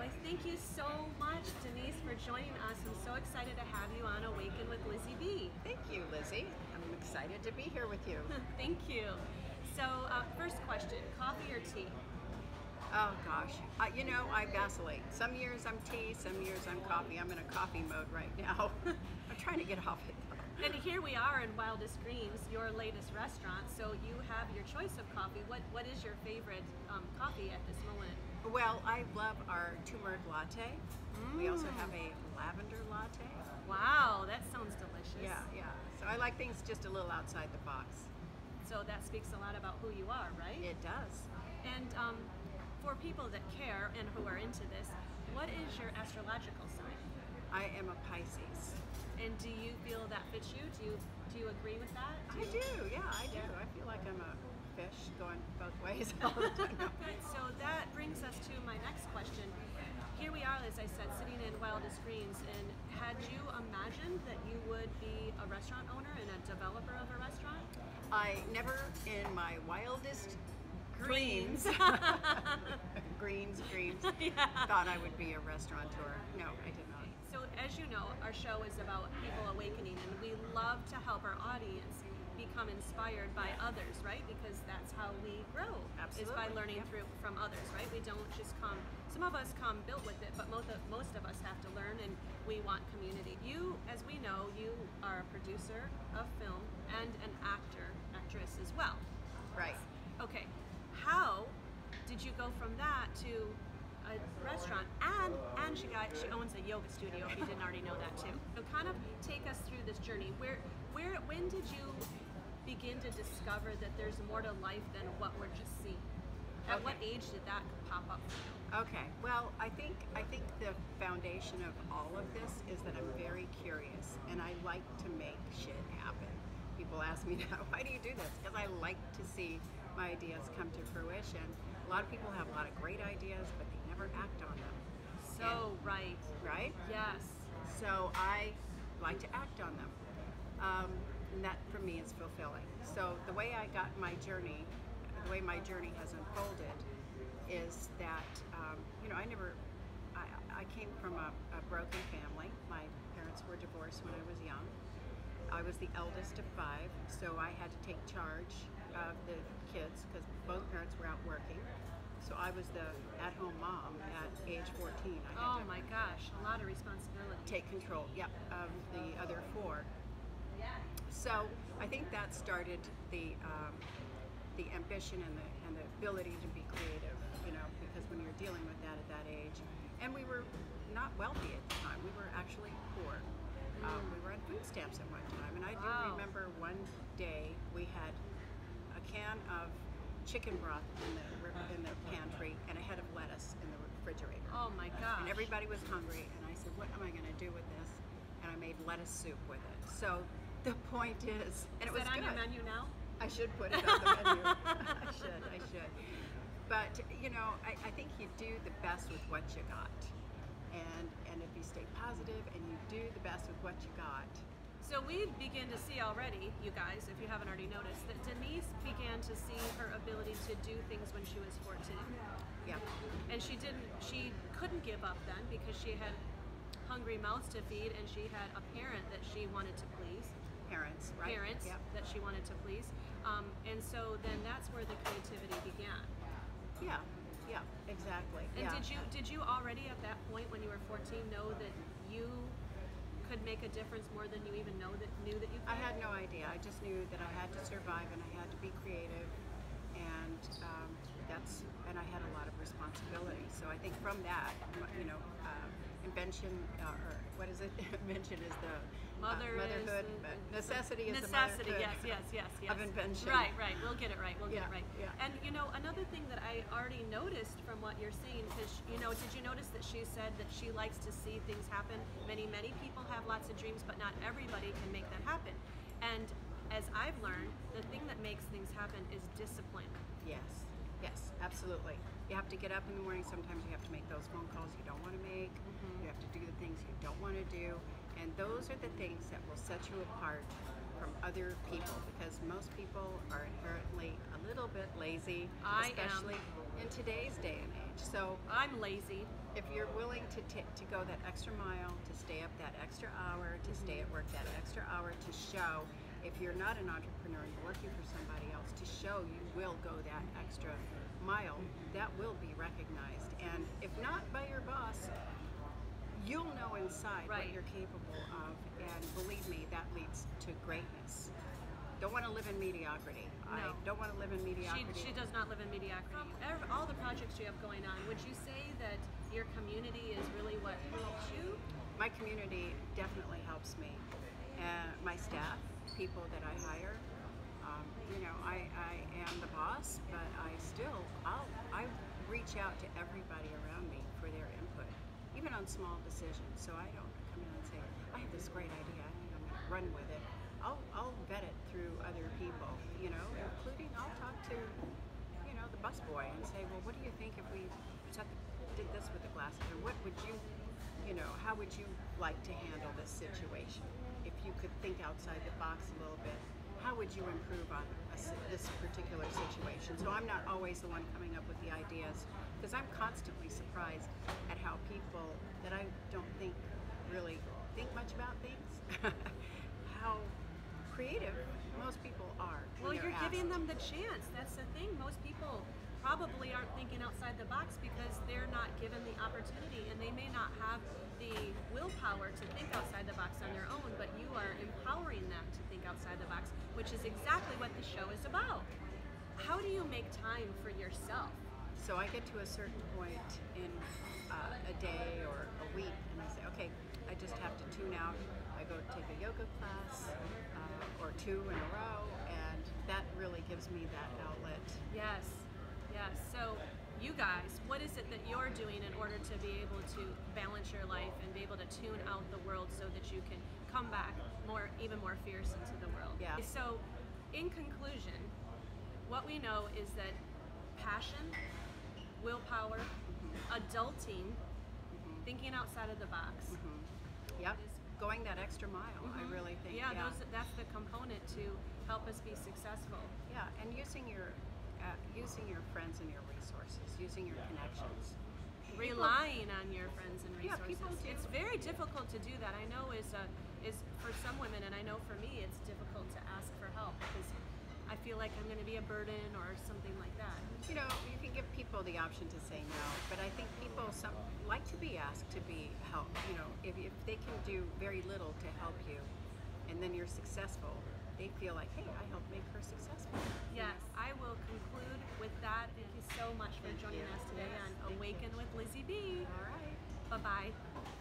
Well, thank you so much, Denise, for joining us. I'm so excited to have you on Awaken with Lizzy B. Thank you, Lizzy. I'm excited to be here with you. thank you. So, uh, first question coffee or tea? Oh gosh, uh, you know I vacillate. Some years I'm tea, some years I'm coffee. I'm in a coffee mode right now. I'm trying to get off it though. And here we are in Wildest Dreams, your latest restaurant. So you have your choice of coffee. What What is your favorite um, coffee at this moment? Well, I love our turmeric latte. Mm. We also have a lavender latte. Wow, that sounds delicious. Yeah, yeah. So I like things just a little outside the box. So that speaks a lot about who you are, right? It does. And um, for people that care and who are into this, what is your astrological sign? I am a Pisces. And do you feel that fits you? Do you do you agree with that? Do I do, yeah, I do. I feel like I'm a fish going both ways all the time. Good. As I said, sitting in Wildest Dreams, and had you imagined that you would be a restaurant owner and a developer of a restaurant? I never, in my wildest Greens. Greens, dreams. Yeah. Thought I would be a restaurateur. No, I did not. So, as you know, our show is about people awakening, and we love to help our audience become inspired by others, right? Because that's how we grow. Absolutely. Is by learning through from others, right? We don't just come. Some of us come built with it, but most of, most of us have to learn, and we want community. You, as we know, you are a producer of film and an actor, actress as well. Right. Okay how did you go from that to a restaurant and and she got she owns a yoga studio if you didn't already know that too so kind of take us through this journey where where when did you begin to discover that there's more to life than what we're just seeing at okay. what age did that pop up for you okay well i think i think the foundation of all of this is that i'm very curious and i like to make shit happen people ask me now why do you do this because i like to see my ideas come to fruition. A lot of people have a lot of great ideas, but they never act on them. So and, right. Right? Yes. So I like to act on them. Um, and that for me is fulfilling. So the way I got my journey, the way my journey has unfolded, is that um, you know I never, I, I came from a, a broken family. My parents were divorced when I was young. I was the eldest of five, so I had to take charge of the kids because both parents were out working. So I was the at-home mom at age 14. oh my gosh, a lot of responsibility. Take control, yep, of the other four. So I think that started the um, the ambition and the and the ability to be creative. You know, because when you're dealing with that at that age, and we were not wealthy at the time. We were actually poor. Um, we were on food stamps at one time, and I do wow. remember one day we had a can of chicken broth in the in the pantry and a head of lettuce in the refrigerator. Oh my gosh! And everybody was hungry, and I said, "What am I going to do with this?" And I made lettuce soup with it. So the point is, and is it was on good. your menu now? I should put it on the menu. I should. I should. But you know, I, I think you do the best with what you got, and and if you stay positive and you do the best with what you got, so we begin to see already, you guys, if you haven't already noticed, that Denise began to see her ability to do things when she was 14. Yeah. And she didn't, she couldn't give up then because she had hungry mouths to feed and she had a parent that she wanted to please. Parents, right? Parents yep. that she wanted to please. Um, and so then that's where the creativity began. Yeah. Yeah, exactly. And yeah. did you did you already at that point when you were 14 know that you could make a difference more than you even know that knew that you could? I had no idea. I just knew that I had to survive and I had to be creative, and um, that's and I had a lot of responsibility. So I think from that, you know, uh, invention uh, or what is it? invention is the Mother uh, motherhood. Necessity is necessity. the yes, yes, yes, yes. Of invention. Right, right. We'll get it right. We'll yeah, get it right. Yeah. And you know, another thing that I already noticed from what you're saying, because you know, did you notice that she said that she likes to see things happen? Many, many people have lots of dreams, but not everybody can make that happen. And as I've learned, the thing that makes things happen is discipline. Yes. Yes, absolutely. You have to get up in the morning. Sometimes you have to make those phone calls you don't want to make. Mm-hmm. You have to do the things you don't want to do. And those are the things that will set you apart from other people because most people are inherently a little bit lazy, I am. especially in today's day and age. So I'm lazy. if you're willing to t- to go that extra mile, to stay up that extra hour, to stay at work that extra hour, to show, if you're not an entrepreneur, and you're working for somebody else, to show you will go that extra mile, that will be recognized. And if not by your boss, you'll know inside Right. what you're capable of, and believe me, that leads to greatness. Don't want to live in mediocrity. I No. don't want to live in mediocrity. she does not live in mediocrity. All the projects you have going on, would you say that your community is really what helps you? my community definitely helps me. Uh, my staff, people that I hire, um, you know, I, I am the boss, but I still, I'll, I reach out to everybody around me for their input, even on small decisions. So I don't come in and say, I have this great idea, I think I'm going to run with it. I'll, I'll vet it through other people, you know, including I'll talk to, you know, the busboy and say, well, what do you think if we the, did this with the glasses, what would you you know, how would you like to handle this situation? If you could think outside the box a little bit, how would you improve on a this particular situation? So I'm not always the one coming up with the ideas because I'm constantly surprised at how people that I don't think really think much about things, how creative most people are. Well, you're giving asked. them the chance. That's the thing. Most people probably aren't thinking outside the box because they're not given the opportunity and they may not have the willpower to think outside the box on their own, but you are empowering them to think outside the box, which is exactly what the show is about. How do you make time for yourself? So I get to a certain point in uh, a day or a week, and I say, okay, I just have to tune out. I go take a yoga class uh, or two in a row, and that really gives me that outlet. Yes, yes. So, you guys, what is it that you're doing in order to be able to balance your life and be able to tune out the world so that you can come back more, even more fierce into the world? Yeah. So, in conclusion, what we know is that passion, willpower, adulting, thinking outside of the box. Yep, going that extra mile, I really think. Mm-hmm. Yeah, those, that's the component to help us be successful. Yeah, and using your uh, using your friends and your resources, using your connections. relying on your friends and Yeah, resources. people do. It's very difficult to do that. I know is uh, is for some women, and I know for me, it's difficult to ask for help because I feel like I'm going to be a burden or something like that. You know, you can give people the option to say no, but I think people some like to be asked to be helped. You know, if, if they can do very little to help you, and then you're successful, they feel like, hey, I helped make her successful. Yes, I will conclude with that. Thank you so much for Thank joining you. us today Yes, on. Awaken with Lizzy B. All right. Bye bye.